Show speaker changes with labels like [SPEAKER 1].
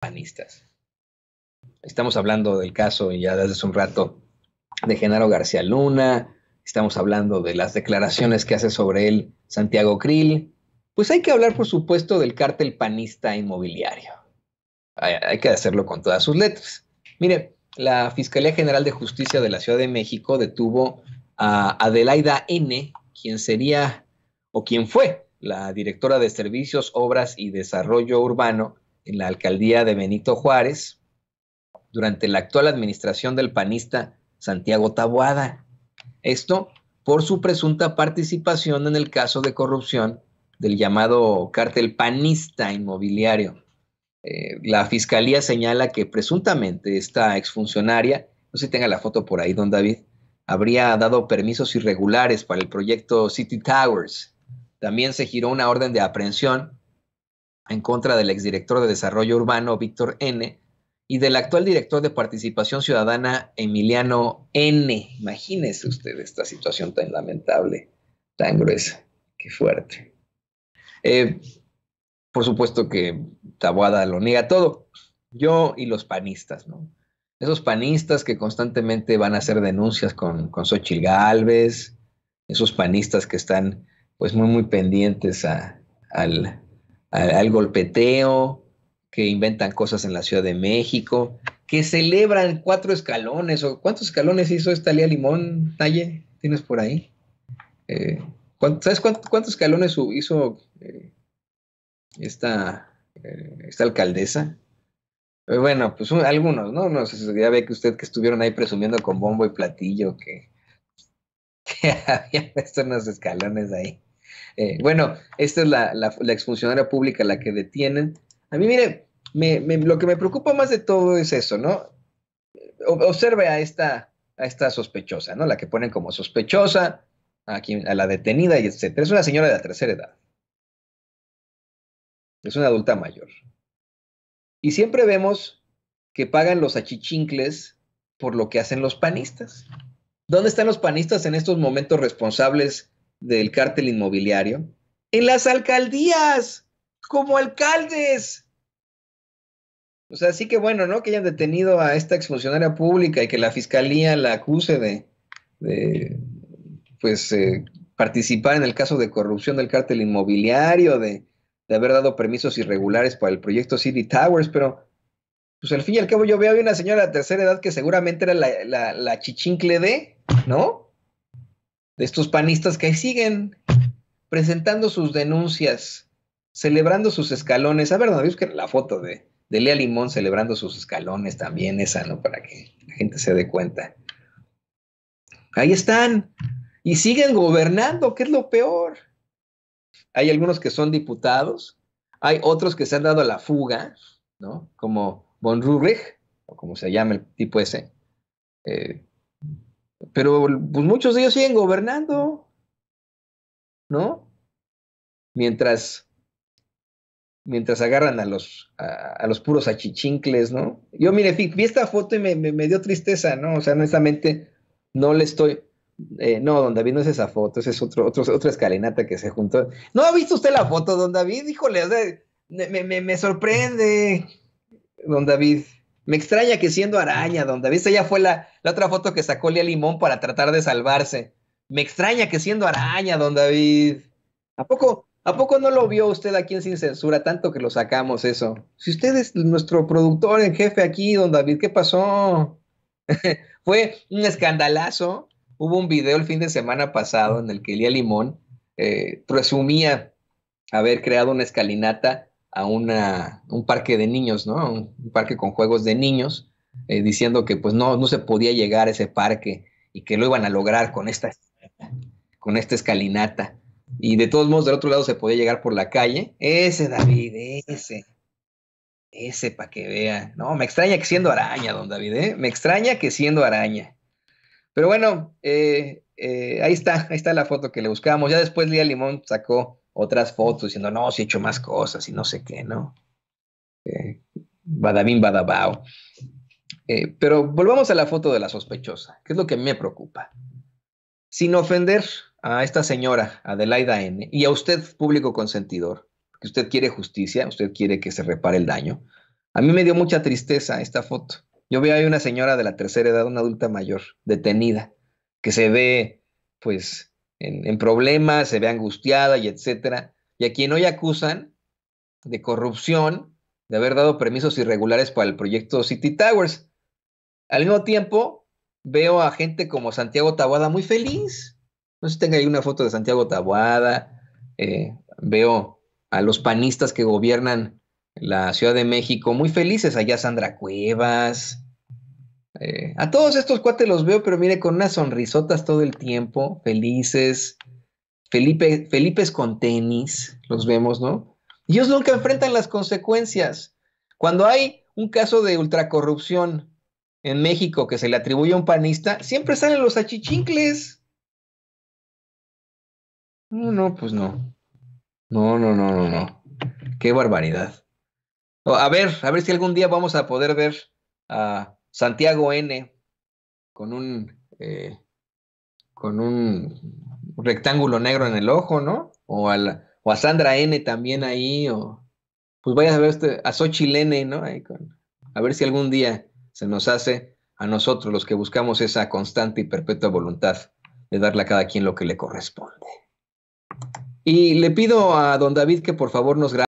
[SPEAKER 1] panistas. Estamos hablando del caso ya desde hace un rato de Genaro García Luna, estamos hablando de las declaraciones que hace sobre él Santiago Krill, pues hay que hablar, por supuesto, del cártel panista inmobiliario. Hay, que hacerlo con todas sus letras. Mire, la Fiscalía General de Justicia de la Ciudad de México detuvo a Adelaida N., quien sería o quien fue la directora de Servicios, Obras y Desarrollo Urbano en la alcaldía de Benito Juárez durante la actual administración del panista Santiago Taboada. Esto por su presunta participación en el caso de corrupción del llamado cártel panista inmobiliario. Eh, la fiscalía señala que presuntamente esta exfuncionaria, no sé si tenga la foto por ahí, don David, habría dado permisos irregulares para el proyecto City Towers. También se giró una orden de aprehensión en contra del exdirector de Desarrollo Urbano, Víctor N., y del actual director de Participación Ciudadana, Emiliano N. Imagínese usted esta situación tan lamentable, tan gruesa, qué fuerte. Eh, por supuesto que Tabuada lo niega todo. Yo y los panistas, ¿no? Esos panistas que constantemente van a hacer denuncias con, con Xochitl Galvez, esos panistas que están pues muy, muy pendientes al, al golpeteo, que inventan cosas en la Ciudad de México, que celebran cuatro escalones, o ¿cuántos escalones hizo esta Lía Limón, Talle? ¿Tienes por ahí? Eh, ¿Sabes cuántos escalones hizo eh, esta, eh, esta alcaldesa? bueno, pues algunos, ¿no? no sé, ya ve que usted que estuvieron ahí presumiendo con bombo y platillo que, que había puesto unos escalones ahí. Bueno, esta es la, la, exfuncionaria pública la que detienen. A mí, mire, lo que me preocupa más de todo es eso, ¿no? Observe a esta, a esta sospechosa, ¿no? La que ponen como sospechosa, aquí, a la detenida y etcétera. Es una señora de la tercera edad. Es una adulta mayor. Y siempre vemos que pagan los achichincles por lo que hacen los panistas. ¿Dónde están los panistas en estos momentos responsables del cártel inmobiliario? En las alcaldías, como alcaldes. O sea, sí que bueno, ¿no? Que hayan detenido a esta exfuncionaria pública y que la fiscalía la acuse de, pues, eh, participar en el caso de corrupción del cártel inmobiliario, de, haber dado permisos irregulares para el proyecto City Towers, pero pues al fin y al cabo yo veo a una señora de tercera edad que seguramente era la, la, chichincle de, ¿no? De estos panistas que siguen presentando sus denuncias, celebrando sus escalones. A ver, no, que la foto de, de Lea Limón celebrando sus escalones también, esa, ¿no? Para que la gente se dé cuenta. Ahí están. Y siguen gobernando, que es lo peor. Hay algunos que son diputados, hay otros que se han dado a la fuga, ¿no? Como Von Rurich, o como se llama el tipo ese. Eh, pero pues, muchos de ellos siguen gobernando, ¿no? Mientras mientras agarran a los, a, los puros achichincles, ¿no? Yo, mire, vi esta foto y me, me, dio tristeza, ¿no? O sea, honestamente, no le estoy... Eh, no, don David, no es esa foto, esa es otro, otro, otra escalinata que se juntó. ¿No ha visto usted la foto, don David? Híjole, me, me, me, sorprende, don David. Me extraña que siendo araña, don David, esa ya fue la, la otra foto que sacó Lía Limón para tratar de salvarse. Me extraña que siendo araña, don David. ¿A poco, ¿A poco no lo vio usted aquí en Sin Censura tanto que lo sacamos eso? Si usted es nuestro productor en jefe aquí, don David, ¿qué pasó? Fue un escandalazo. Hubo un video el fin de semana pasado en el que Elia Limón eh, presumía haber creado una escalinata a una, un parque de niños, ¿no? Un, parque con juegos de niños, eh, diciendo que pues no, no se podía llegar a ese parque y que lo iban a lograr con esta, con esta escalinata. Y de todos modos, del otro lado se podía llegar por la calle. Ese, David, ese. Ese para que vea. No, me extraña que siendo araña, don David, ¿eh? Me extraña que siendo araña. Pero bueno, eh, eh, ahí está, ahí está la foto que le buscamos. Ya después Lía Limón sacó otras fotos diciendo, no, si he hecho más cosas y no sé qué, ¿no? Eh, badabín, badabao. Eh, pero volvamos a la foto de la sospechosa, que es lo que me preocupa. Sin ofender a esta señora, Adelaida N., y a usted, público consentidor, que usted quiere justicia, usted quiere que se repare el daño, A mí me dio mucha tristeza esta foto. Yo veo ahí una señora de la tercera edad, una adulta mayor, detenida, que se ve, pues, en, problemas, se ve angustiada y etcétera. Y a quien hoy acusan de corrupción, de haber dado permisos irregulares para el proyecto City Towers. Al mismo tiempo, veo a gente como Santiago Tabuada muy feliz. No sé si tenga ahí una foto de Santiago Tabuada. Eh, veo a los panistas que gobiernan la Ciudad de México muy felices. Allá Sandra Cuevas. Eh, a todos estos cuates los veo, pero mire, con unas sonrisotas todo el tiempo, felices. Felipe, Felipe con tenis, los vemos, ¿no? Y ellos nunca enfrentan las consecuencias. Cuando hay un caso de ultracorrupción en México que se le atribuye a un panista, siempre salen los achichincles. No, no, pues no. No, no, no, no, no. Qué barbaridad. A ver, a ver si algún día vamos a poder ver a Santiago N con un eh, con un rectángulo negro en el ojo, ¿no? O a, o a Sandra N también ahí, o pues vaya a ver a Xochitl N, ¿no? a ver si algún día se nos hace a nosotros los que buscamos esa constante y perpetua voluntad de darle a cada quien lo que le corresponde. Y le pido a don David que por favor nos grabe